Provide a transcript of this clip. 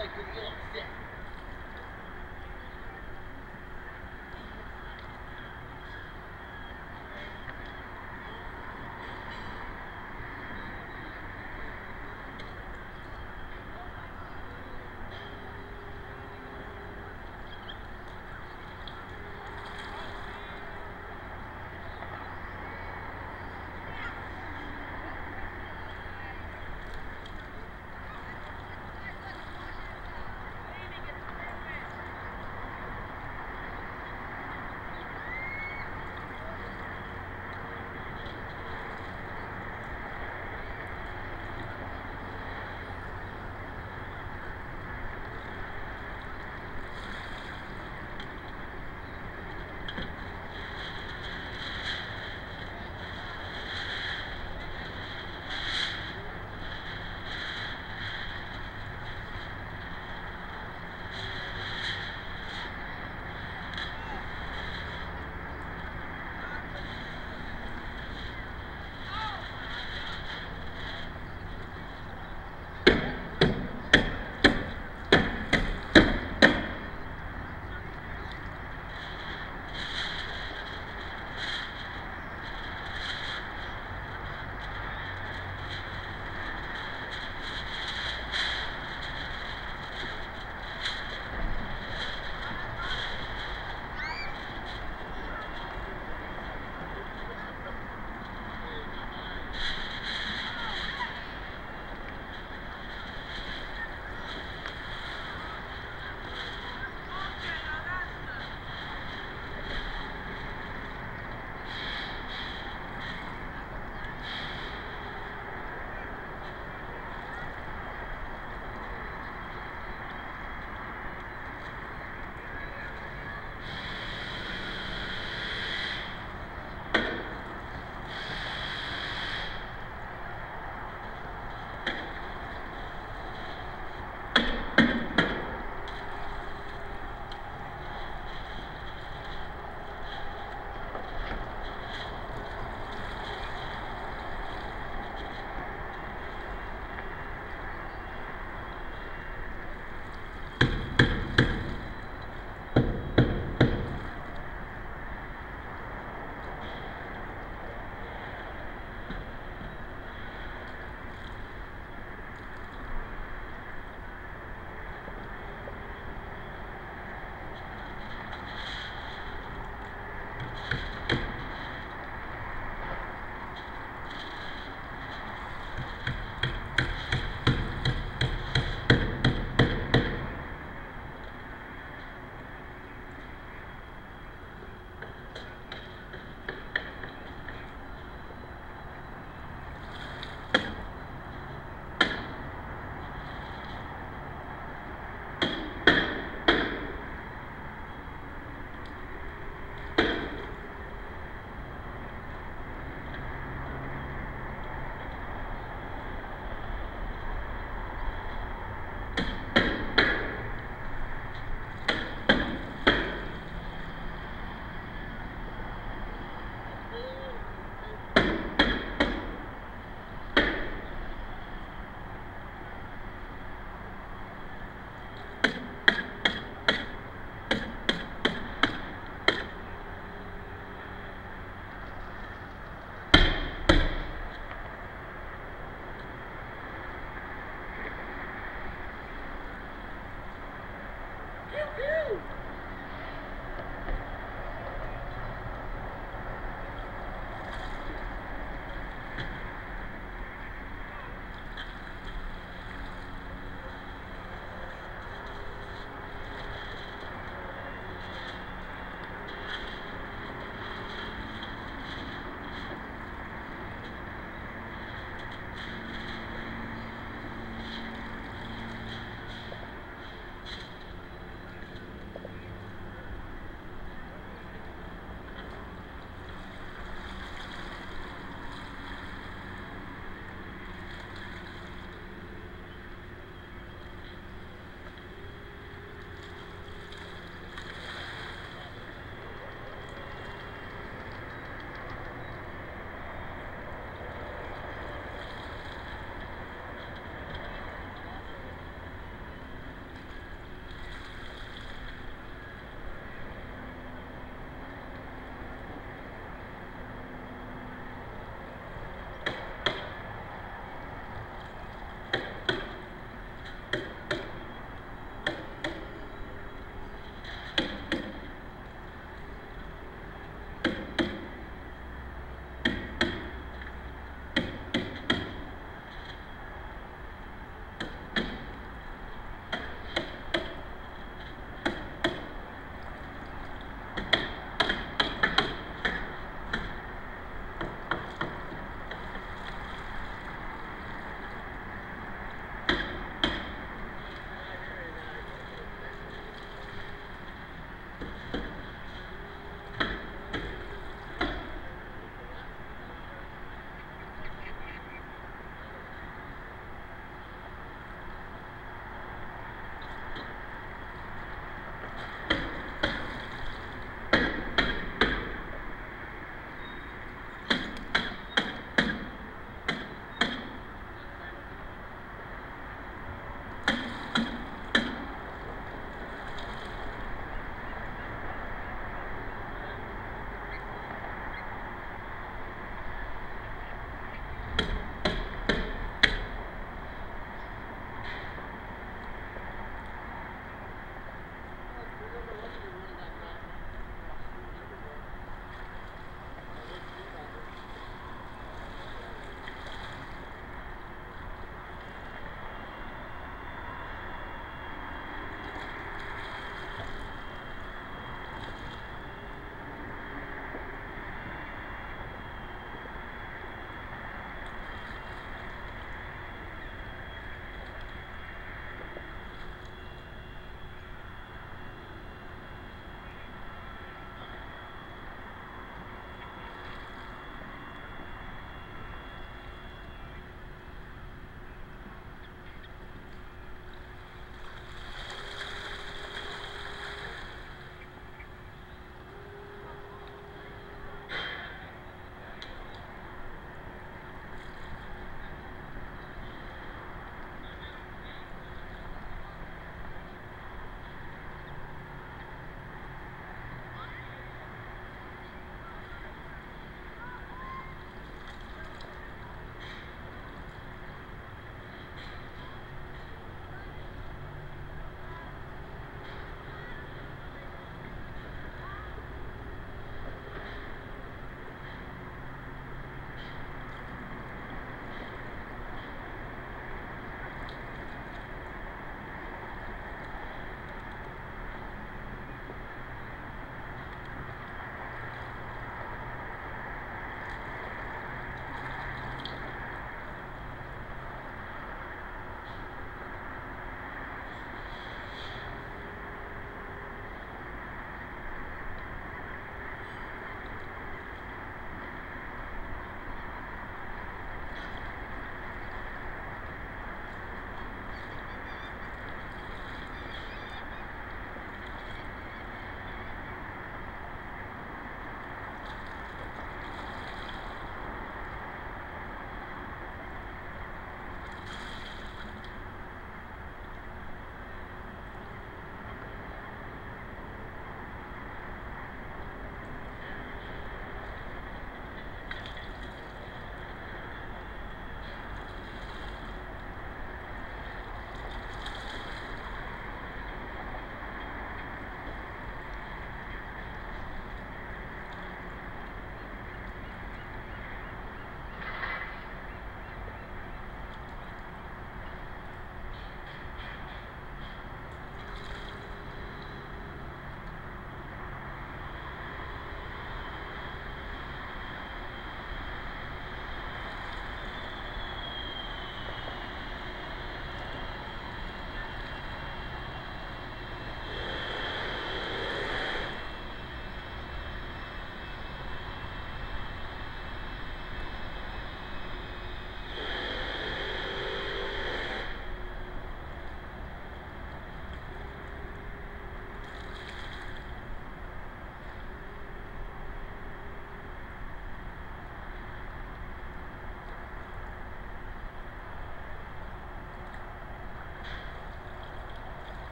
like the